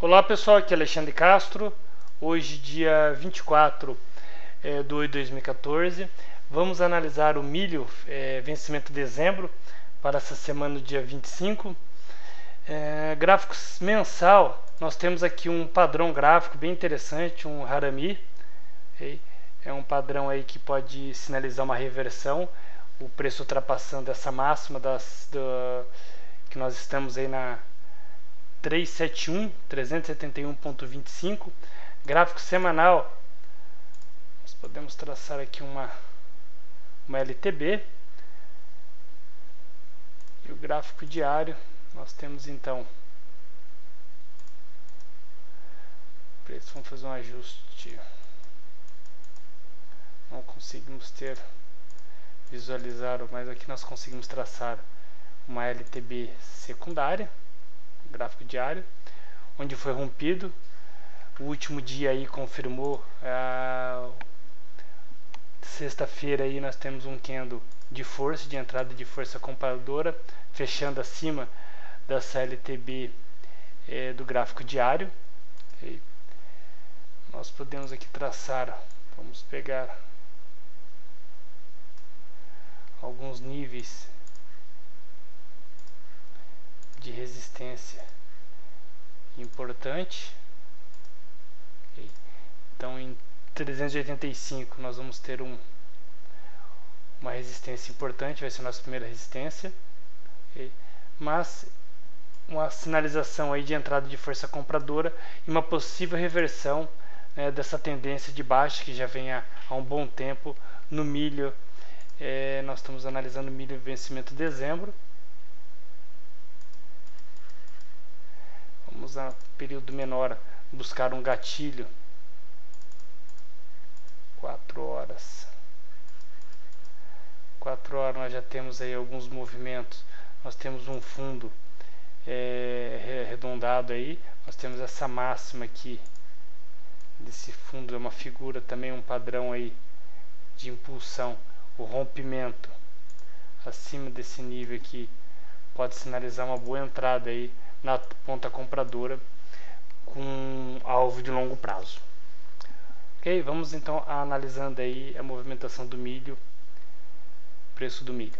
Olá pessoal, aqui é Alexandre Castro. Hoje, dia 24 é, de 8 de 2014, vamos analisar o milho é, vencimento de dezembro para essa semana, dia 25. É, gráficos mensal, nós temos aqui um padrão gráfico bem interessante, um Harami. É um padrão aí que pode sinalizar uma reversão, o preço ultrapassando essa máxima das, que nós estamos aí na 371, 371.25, gráfico semanal, nós podemos traçar aqui uma, uma LTB, e o gráfico diário, nós temos então, preço, vamos fazer um ajuste, não conseguimos ter, visualizar, mas aqui nós conseguimos traçar uma LTB secundária, gráfico diário, onde foi rompido. O último dia aí confirmou, sexta-feira aí nós temos um candle de força, de entrada de força compradora, fechando acima da CLTB é, do gráfico diário. Okay. Nós podemos aqui traçar, vamos pegar alguns níveis de resistência importante. Então em 385 nós vamos ter um, uma resistência importante, vai ser a nossa primeira resistência. Mas uma sinalização aí de entrada de força compradora e uma possível reversão né, dessa tendência de baixa que já vem há, há um bom tempo no milho. É, nós estamos analisando milho vencimento de dezembro. A período menor buscar um gatilho. 4 horas. 4 horas nós já temos aí alguns movimentos. Nós temos um fundo é, arredondado aí. Nós temos essa máxima aqui desse fundo. É uma figura também um padrão aí de impulsão. O rompimento. Acima desse nível aqui pode sinalizar uma boa entrada aí na ponta compradora com alvo de longo prazo. Ok, vamos então analisando aí a movimentação do milho, preço do milho.